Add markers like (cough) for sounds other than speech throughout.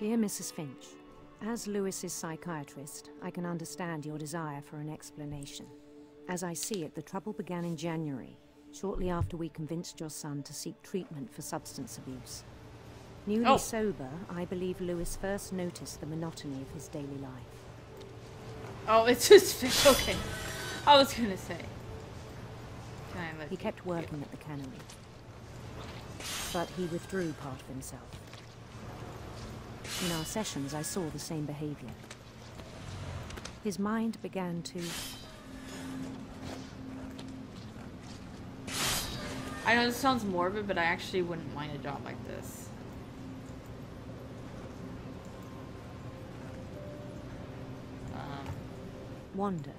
Dear Mrs. Finch, as Lewis's psychiatrist, I can understand your desire for an explanation. As I see it, the trouble began in January, shortly after we convinced your son to seek treatment for substance abuse. Newly Oh. sober, I believe Lewis first noticed the monotony of his daily life. Oh, it's just (laughs) okay. I was gonna say. He kept working at the cannery. But he withdrew part of himself. In our sessions, I saw the same behavior. His mind began to I know this sounds morbid, but I actually wouldn't mind a job like this. Um, wander.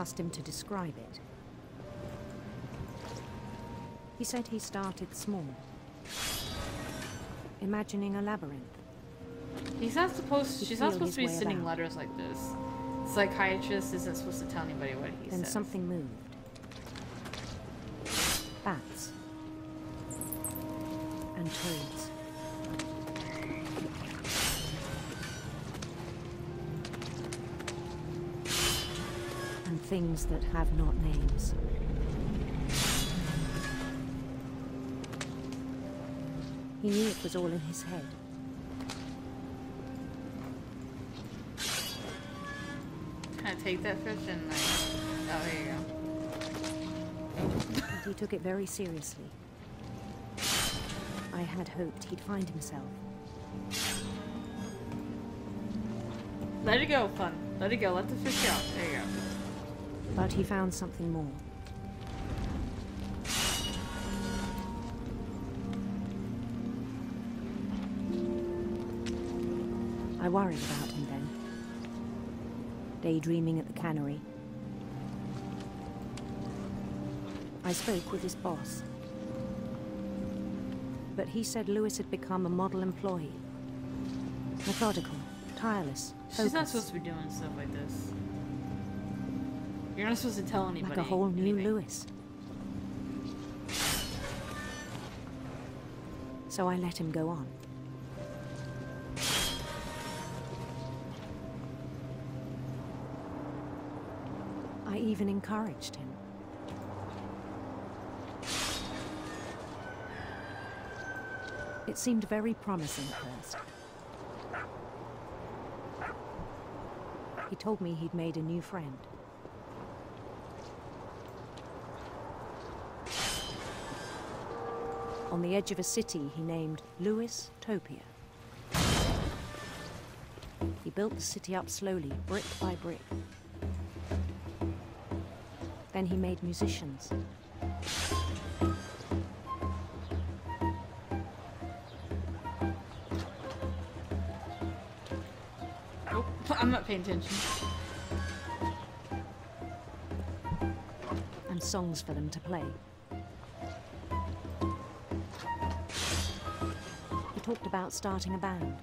Asked him to describe it. He said he started small, imagining a labyrinth. He's not supposed. To she's not supposed to be sending about. letters like this. Psychiatrist isn't supposed to tell anybody what he Then says. something moved. Bats. And toads. Things that have not names. He knew it was all in his head. Can I take that fish and like? Oh, here you go. he took it very seriously. I had hoped he'd find himself. Let it go, fun. Let it go. Let the fish go. There you go. But he found something more. I worried about him then. Daydreaming at the cannery. I spoke with his boss. But he said Lewis had become a model employee. Methodical, tireless, focused. She's not supposed to be doing stuff like this. You're not supposed to tell anybody. Like a whole new anything. Lewis. So I let him go on. I even encouraged him. It seemed very promising at first. He told me he'd made a new friend. On the edge of a city he named Louis Topia. He built the city up slowly, brick by brick. Then he made musicians. Oh, (laughs) I'm not paying attention. and songs for them to play. Talked about starting a band.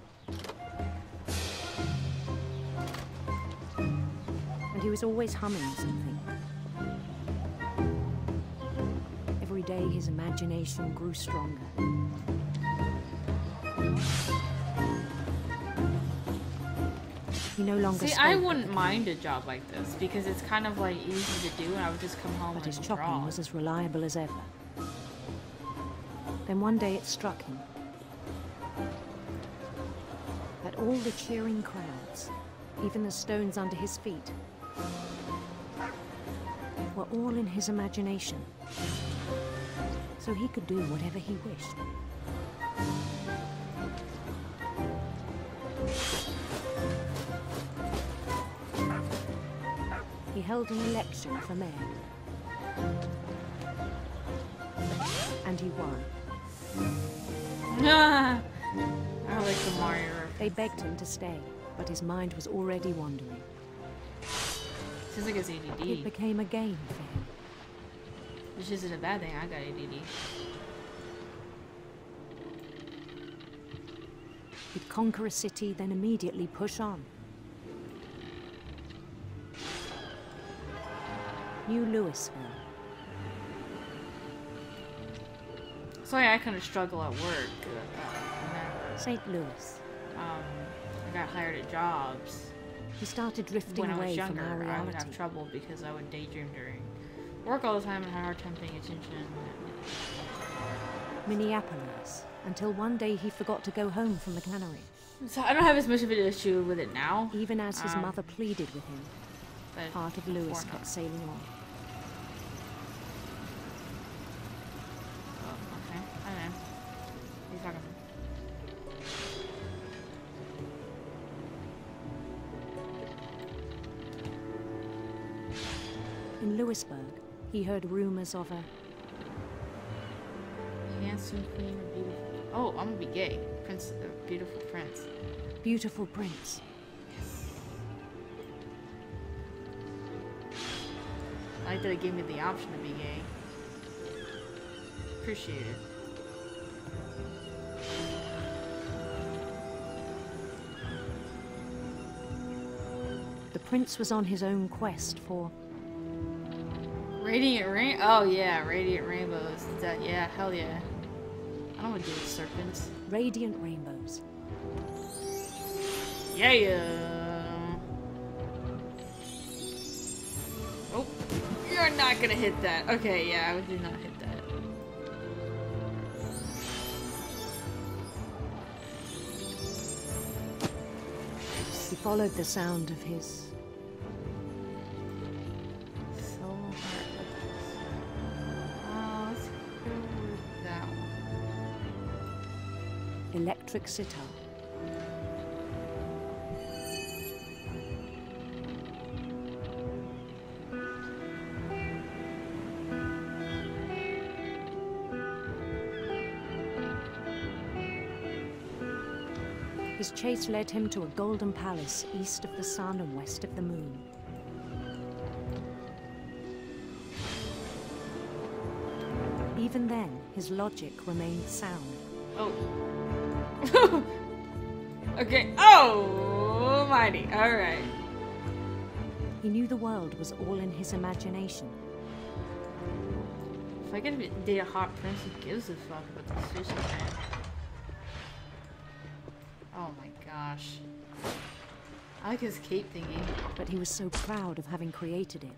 And he was always humming something. Every day his imagination grew stronger. He no longer See, I wouldn't mind a job like this because it's kind of like easy to do, and I would just come home but and his chopping draw. was as reliable as ever. Then one day it struck him all the cheering crowds, even the stones under his feet, were all in his imagination. So he could do whatever he wished. He held an election for mayor. And he won. I like the Mario. They begged him to stay, but his mind was already wandering. Seems like it's It became a game for him. which isn't a bad thing. I got ADD. He'd conquer a city, then immediately push on. New Lewisville. Sorry, I kind of struggle at work. Uh, St. Louis. Um, I got hired at jobs. He started drifting when I was younger, from our I would have trouble because I would daydream during work all the time and had a hard time paying attention. Minneapolis. Until one day he forgot to go home from the cannery, So I don't have as much of an issue with it now. even as his Um, mother pleaded with him. part of Lewis kept sailing on. In Lewisburg, he heard rumors of a Handsome queen or beautiful. Oh, I'm gonna be gay. Prince, uh, beautiful prince. beautiful prince. I like that it gave me the option to be gay. Appreciate it. The prince was on his own quest for Radiant rain. Oh yeah, radiant rainbows. That yeah, hell yeah. I don't want to deal with serpents. radiant rainbows. Yeah, yeah. Oh, you're not gonna hit that. Okay, yeah, I did not hit that. He followed the sound of his electric sitar. His chase led him to a golden palace east of the sun and west of the moon. Even then, his logic remained sound. Oh. (laughs) okay. Oh, mighty. All right. He knew the world was all in his imagination. If I get to date a hot prince, who gives a fuck about this fishing man? Oh my gosh. I like his cape thingy. but he was so proud of having created it.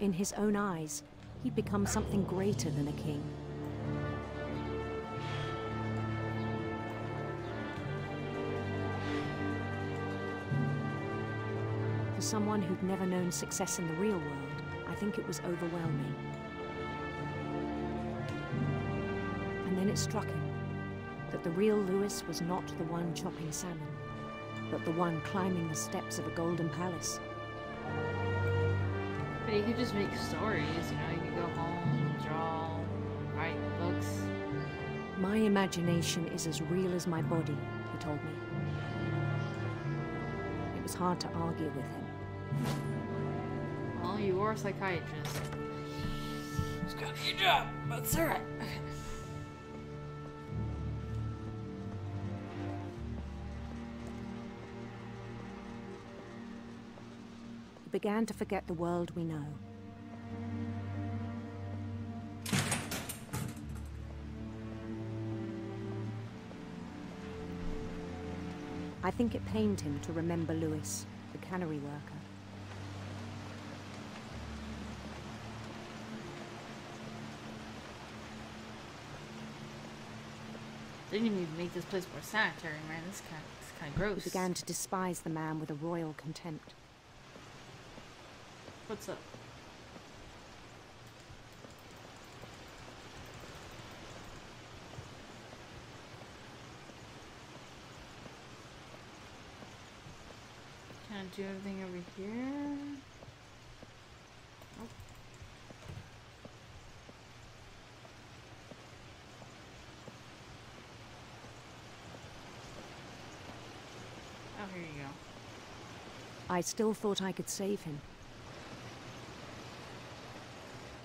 In his own eyes, he'd become something greater than a king. Someone who'd never known success in the real world, I think it was overwhelming. And then it struck him that the real Lewis was not the one chopping salmon, but the one climbing the steps of a golden palace. But you could just make stories, you know, you could go home, draw, write books. My imagination is as real as my body, he told me. It was hard to argue with him. Well, you are a psychiatrist. It's gotta be your job, but it's alright. Began to forget the world we know. I think it pained him to remember Lewis, the cannery worker. They didn't even make this place more sanitary, man. This kind, this kind of gross. He began to despise the man with a royal contempt. What's up? Can I do everything over here? Nope. Oh, here you go. I still thought I could save him.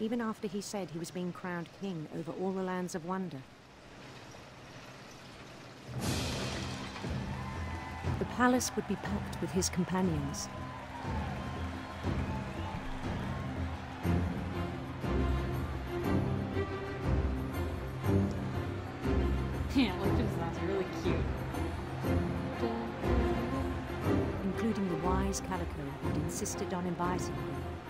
Even after he said he was being crowned king over all the lands of wonder. The palace would be packed with his companions. Calico insisted on inviting him.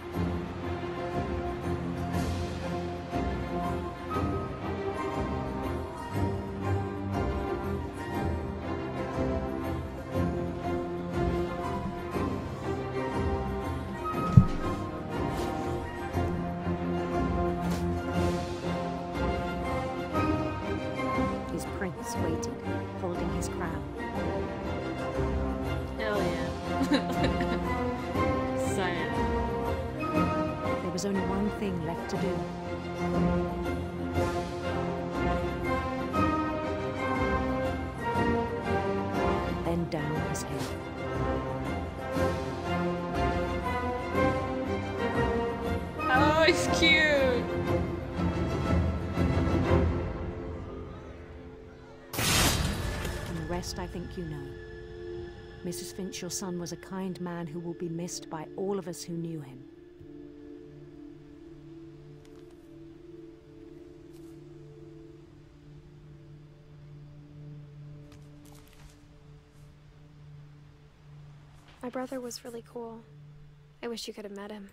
Was only one thing left to do. Bend down his head. Oh, he's cute. And the rest I think you know. Mrs. Finch, your son was a kind man who will be missed by all of us who knew him. My brother was really cool. I wish you could have met him.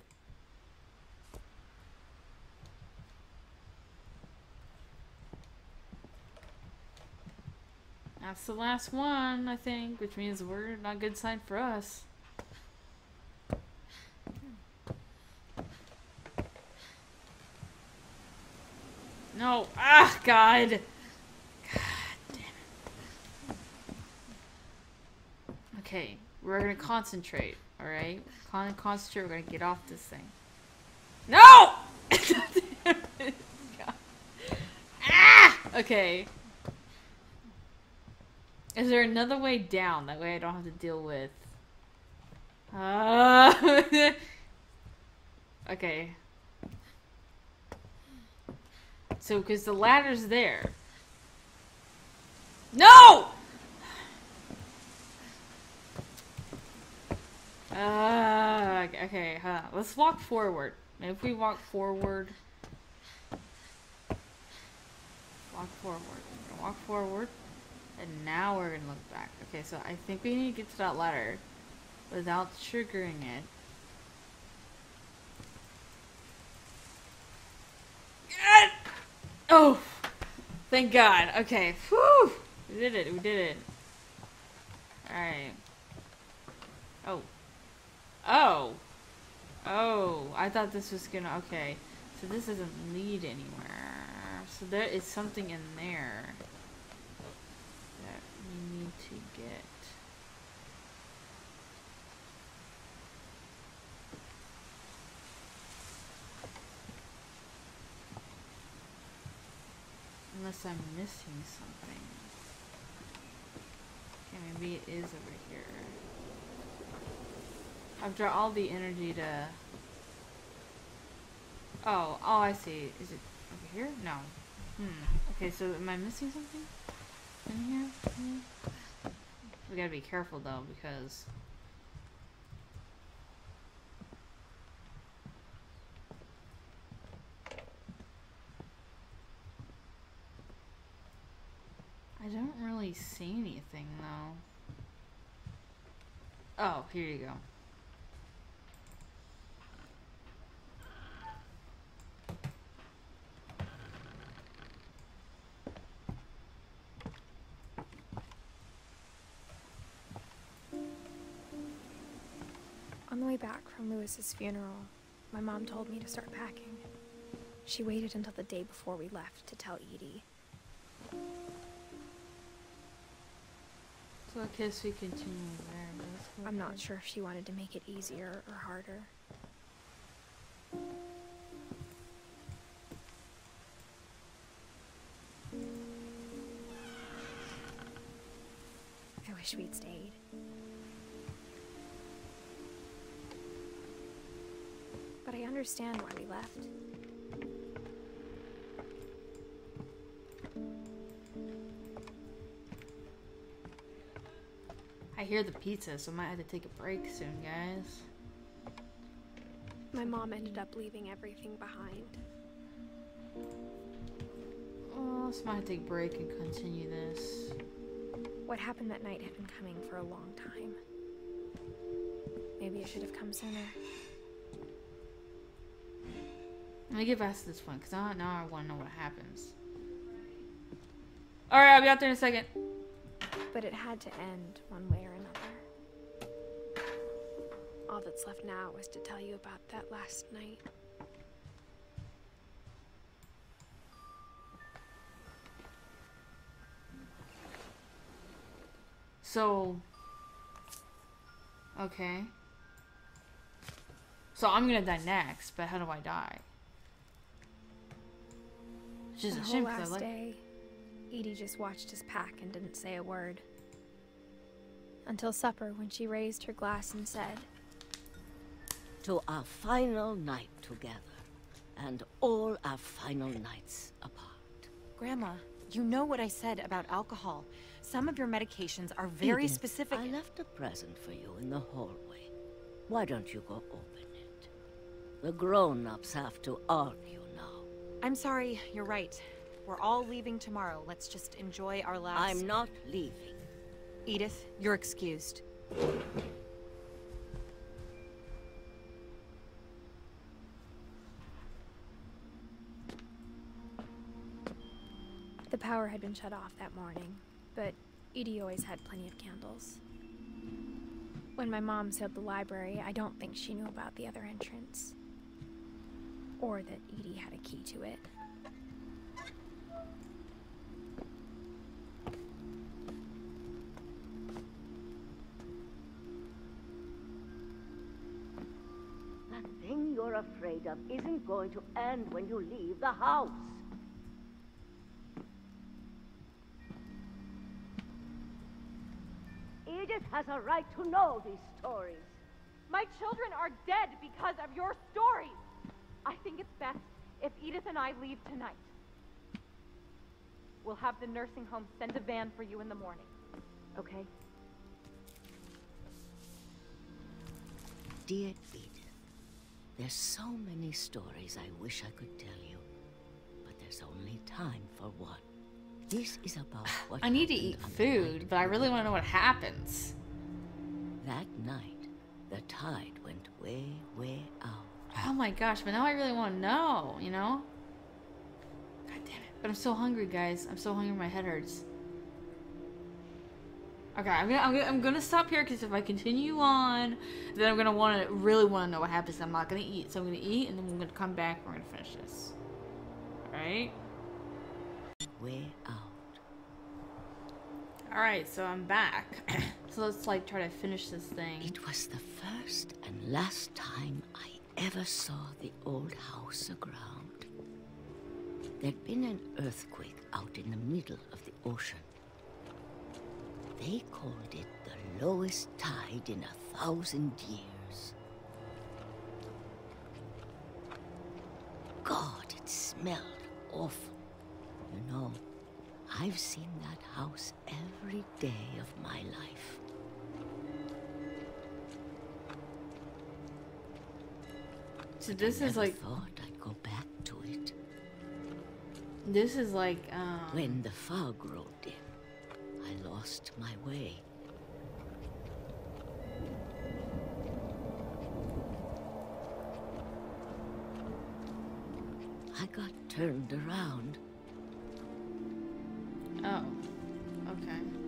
That's the last one, I think, which means we're not a good sign for us. No. Ah, God. God damn it. Okay, we're gonna concentrate, alright? Con concentrate, we're gonna get off this thing. No! (laughs) Ah! Okay. Is there another way down? That way I don't have to deal with. Uh, (laughs) okay. So, because the ladder's there. No! Uh, okay, huh. let's walk forward. If we walk forward. Walk forward. We're gonna walk forward. And now we're gonna look back. Okay, so I think we need to get to that ladder without triggering it. Oh! Thank God. Okay. Whew! We did it. We did it. Alright. Oh. Oh! Oh, I thought this was gonna. Okay. So this doesn't lead anywhere. So there is something in there that we need to get. Unless I'm missing something. Okay, maybe it is over here. I've drawn all the energy to. Oh, oh, I see. Is it over here? No. Hmm. Okay, so am I missing something in here? Hmm. We gotta be careful though, because. I don't really see anything though. Oh, here you go. From Lewis's funeral, my mom told me to start packing. She waited until the day before we left to tell Edie. So I guess we continue there. go I'm not sure if she wanted to make it easier or harder. I wish we'd stayed. But I understand why we left. I hear the pizza, so I might have to take a break soon, guys. My mom ended up leaving everything behind. Oh, so I might have to take a break and continue this. What happened that night had been coming for a long time. Maybe I should have come sooner. Let me get to this one, because now, now I want to know what happens. Alright, I'll be out there in a second. But it had to end one way or another. All that's left now is to tell you about that last night. So, okay. So I'm gonna die next, but how do I die? It's just the a whole shame because last I like. day, Edie just watched us pack and didn't say a word. Until supper, when she raised her glass and said, To our final night together, and all our final nights apart. Grandma, you know what I said about alcohol. Some of your medications are very Edith, specific. I left a present for you in the hallway. Why don't you go open it? The grown-ups have to argue now. I'm sorry, you're right. We're all leaving tomorrow. Let's just enjoy our last. I'm not leaving. Edith, you're excused. The power had been shut off that morning, but Edie always had plenty of candles. When my mom sealed the library, I don't think she knew about the other entrance. Or that Edie had a key to it. That thing you're afraid of isn't going to end when you leave the house. Edith has a right to know these stories. My children are dead because of your stories. I think it's best if Edith and I leave tonight. We'll have the nursing home send a van for you in the morning. Okay? Dear Edith, there's so many stories I wish I could tell you, but there's only time for one. This is about (sighs) what I need to eat food, but I really want to know what happens. That night, the tide went way, way out. Oh my gosh, but now I really want to know, you know? God damn it. But I'm so hungry, guys. I'm so hungry, my head hurts. Okay, I'm gonna, I'm gonna, I'm gonna stop here because if I continue on, then I'm gonna want to really want to know what happens. I'm not gonna eat, so I'm gonna eat and then we're gonna come back. and We're gonna finish this. All right. Way out. All right. So I'm back. (clears throat) so let's like try to finish this thing. It was the first and last time I ever saw the old house aground. There'd been an earthquake out in the middle of the ocean. They called it the lowest tide in a thousand years. God, it smelled awful. You know, I've seen that house every day of my life. So this I is like thought I'd go back to it. this is like um. When the fog rolled in, I lost my way. I got turned around. Oh. Okay.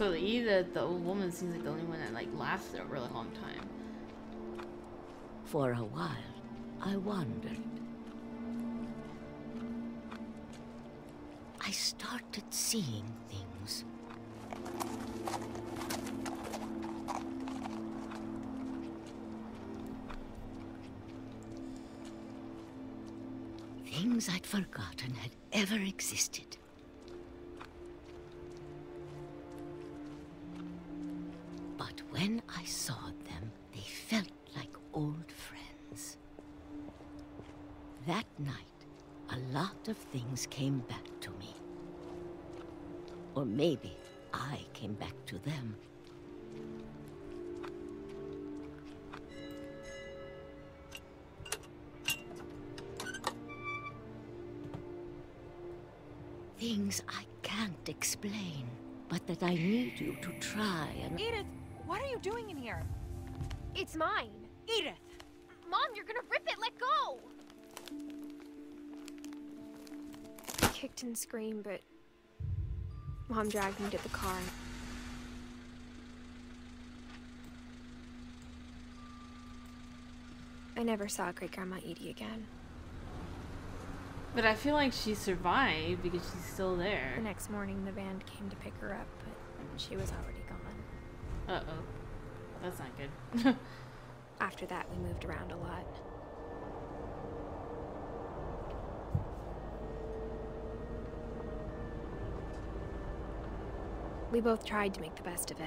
So the either the old woman seems like the only one that like lasted a really long time. For a while, I wondered. I started seeing things. Things I'd forgotten had ever existed. Saw them, they felt like old friends. That night, a lot of things came back to me. Or maybe I came back to them. Things I can't explain, but that I need you to try and... Edith, what are you doing in here? It's mine. Edith! Mom, you're gonna rip it! Let go! I kicked and screamed, but Mom dragged me to the car. I never saw Great Grandma Edie again. But I feel like she survived because she's still there. The next morning, the band came to pick her up, but she was already gone. Uh oh. That's not good. (laughs) After that, we moved around a lot. We both tried to make the best of it.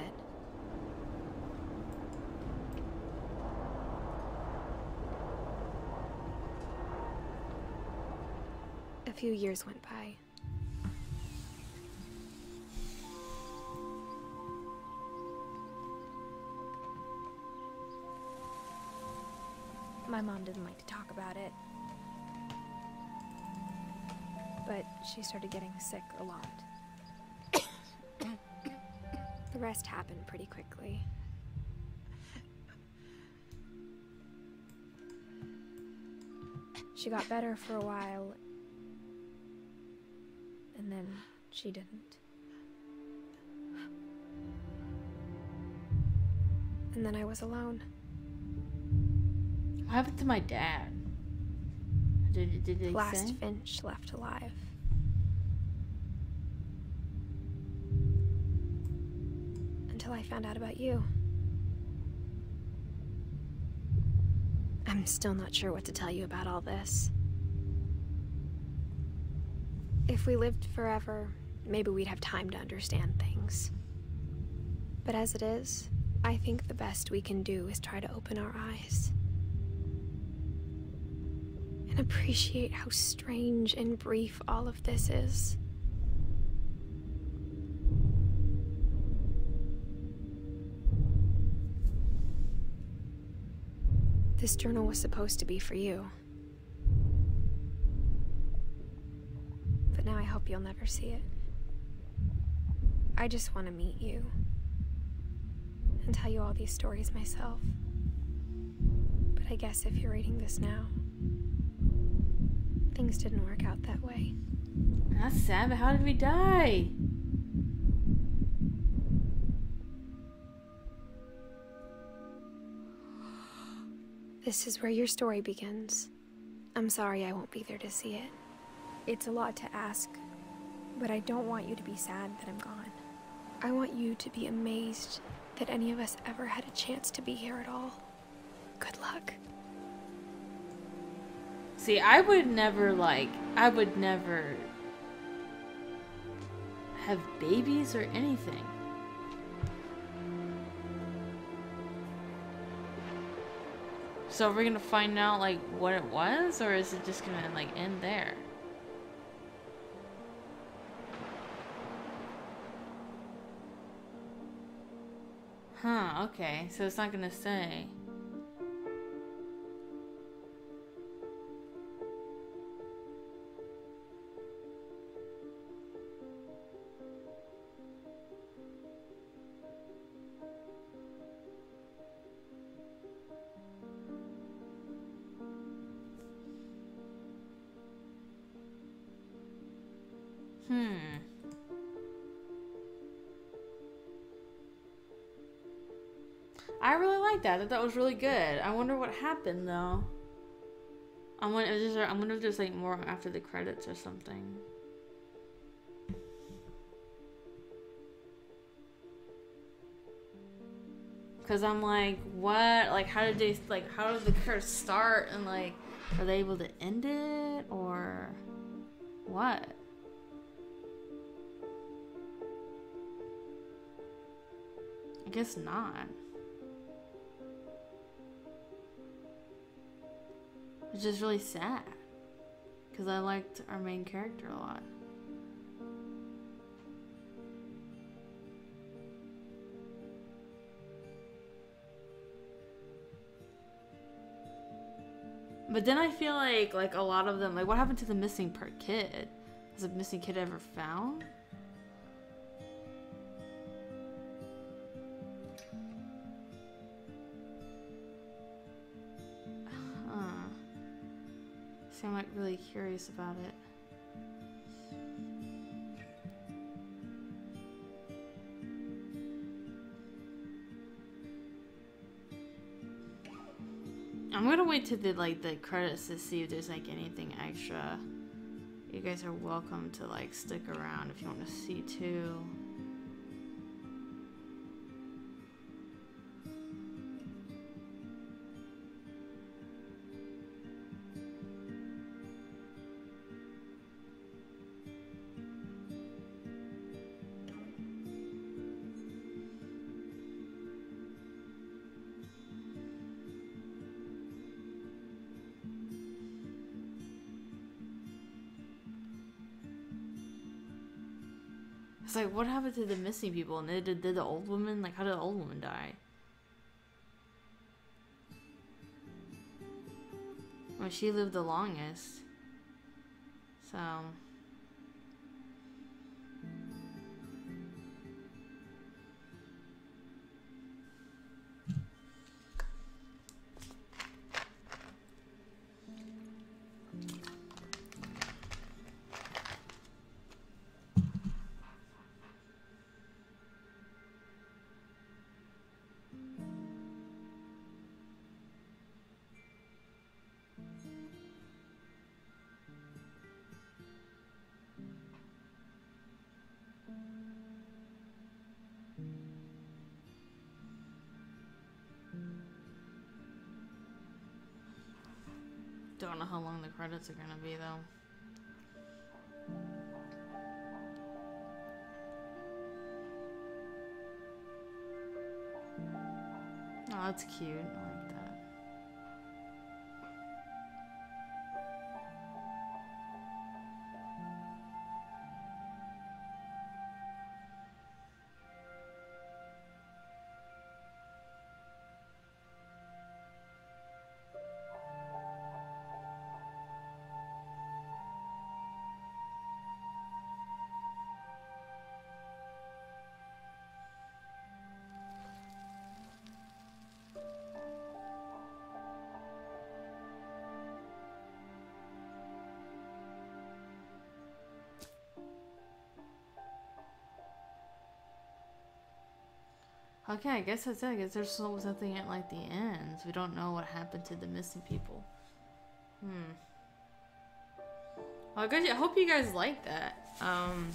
A few years went by. Mom didn't like to talk about it. But she started getting sick a lot. the rest happened pretty quickly. She got better for a while, and then she didn't. And then I was alone. What happened to my dad? Did, did they Last say? Finch left alive. Until I found out about you. I'm still not sure what to tell you about all this. If we lived forever, maybe we'd have time to understand things. But as it is, I think the best we can do is try to open our eyes and appreciate how strange and brief all of this is. This journal was supposed to be for you. But now I hope you'll never see it. I just want to meet you and tell you all these stories myself. But I guess if you're reading this now, things didn't work out that way. That's sad, but how did we die? This is where your story begins. I'm sorry I won't be there to see it. It's a lot to ask, but I don't want you to be sad that I'm gone. I want you to be amazed that any of us ever had a chance to be here at all. Good luck. See, I would never like, I would never have babies or anything. So we're gonna find out like what it was, or is it just gonna like end there? Huh, okay, so it's not gonna say. Like that. That was really good. I wonder what happened though. I wonder if there's, I wonder if there's like more after the credits or something. Cause I'm like, what? Like, how did they like? How did the curse start? And like, are they able to end it or what? I guess not. Which is really sad. Because I liked our main character a lot. But then I feel like like a lot of them like what happened to the missing per kid? Was the missing kid ever found? I'm like really curious about it. I'm gonna wait to the like the credits to see if there's like anything extra. You guys are welcome to like stick around if you want to see too. Like, what happened to the missing people? And did, did the old woman, like, how did the old woman die? Well, she lived the longest. So. Don't know how long the credits are gonna be though. Oh, that's cute. Okay, I guess that's it. I guess there's still something at like the ends. We don't know what happened to the missing people. Hmm. Well, I guess I hope you guys like that. Um.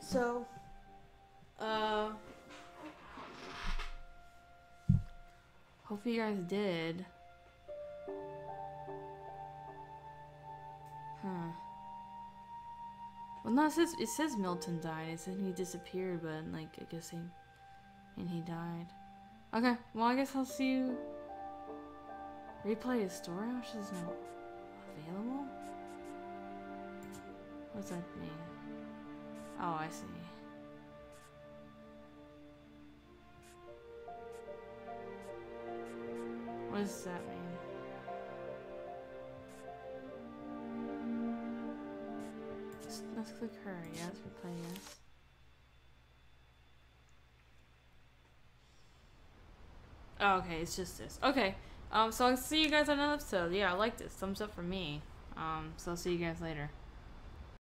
So. Uh. Hope you guys did. No, it says it says Milton died. It said he disappeared, but like I guess he and he died. Okay, well I guess I'll see you. Replay story, which is not available. What's that mean? Oh, I see. What does that mean? Let's, let's click her. Yes, replay yes. Oh, okay, it's just this. Okay, um, so I'll see you guys on another episode. Yeah, I like this. Thumbs up for me. Um, so I'll see you guys later.